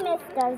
Mr.